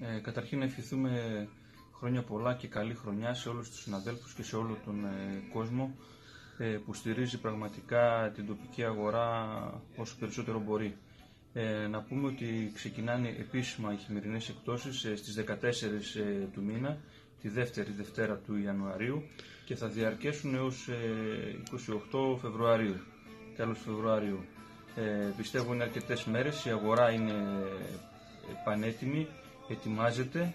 Ε, καταρχήν να ευχηθούμε χρόνια πολλά και καλή χρονιά σε όλους τους συναδέλφους και σε όλο τον ε, κόσμο ε, που στηρίζει πραγματικά την τοπική αγορά όσο περισσότερο μπορεί. Ε, να πούμε ότι ξεκινάνε επίσημα οι χειμερινές εκτόσεις ε, στις 14 του μήνα, τη δεύτερη Δευτέρα του Ιανουαρίου και θα διαρκέσουν έως 28 Φεβρουαρίου, τέλος Φεβρουαρίου. Ε, πιστεύω είναι αρκετές μέρες, η αγορά είναι πανέτοιμη, ετοιμάζεται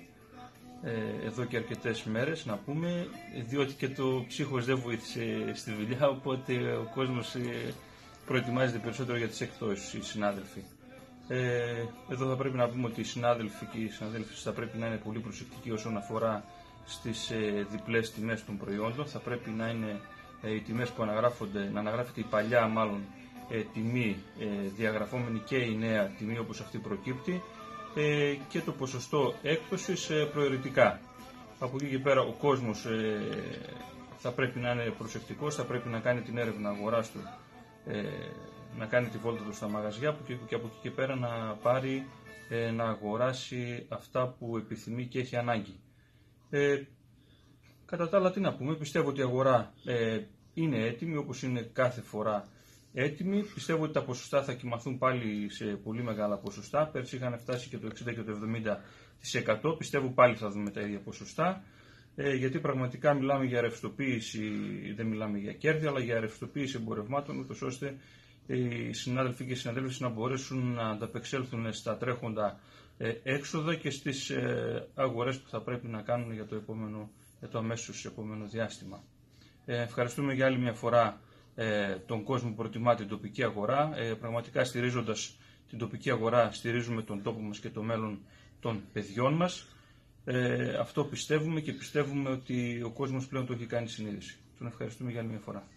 ε, εδώ και αρκετές μέρες να πούμε, διότι και το ψύχος δεν βοήθησε στη δουλειά, οπότε ο κόσμος ε, προετοιμάζεται περισσότερο για τις εκτόσεις, οι συνάδελφοι. Ε, εδώ θα πρέπει να πούμε ότι οι συνάδελφοι και οι συναδέλφοι θα πρέπει να είναι πολύ προσεκτικοί όσον αφορά στις ε, διπλές τιμές των προϊόντων. Θα πρέπει να είναι ε, οι τιμές που αναγράφονται, να αναγράφεται η παλιά μάλλον ε, τιμή ε, διαγραφόμενη και η νέα τιμή όπως αυτή προκύπτει ε, και το ποσοστό έκπτωσης προαιρετικά. Από εκεί και πέρα ο κόσμος θα πρέπει να είναι προσεκτικός, θα πρέπει να κάνει την έρευνα αγοράς του, να κάνει τη βόλτα του στα μαγαζιά και από εκεί και πέρα να πάρει να αγοράσει αυτά που επιθυμεί και έχει ανάγκη. Ε, κατά τα άλλα τι να πούμε, πιστεύω ότι η αγορά είναι έτοιμη όπως είναι κάθε φορά έτοιμοι. Πιστεύω ότι τα ποσοστά θα κοιμαθούν πάλι σε πολύ μεγάλα ποσοστά. Πέρσι είχαν φτάσει και το 60 και το 70%. Πιστεύω πάλι θα δούμε τα ίδια ποσοστά. Ε, γιατί πραγματικά μιλάμε για ρευστοποίηση, δεν μιλάμε για κέρδη, αλλά για ρευστοποίηση εμπορευμάτων, ούτως ώστε οι συνάδελφοι και οι συναδέλφοι να μπορέσουν να ανταπεξέλθουν στα τρέχοντα ε, έξοδα και στις ε, αγορές που θα πρέπει να κάνουν για το, επόμενο, για το αμέσως επόμενο διάστημα. Ε, ευχαριστούμε για άλλη μια φορά ε, τον κόσμο που προτιμά την τοπική αγορά. Ε, πραγματικά στηρίζοντας την τοπική αγορά στηρίζουμε τον τόπο μας και το μέλλον των παιδιών μας. Ε, αυτό πιστεύουμε και πιστεύουμε ότι ο κόσμος πλέον το έχει κάνει συνείδηση. Τον ευχαριστούμε για άλλη μια φορά.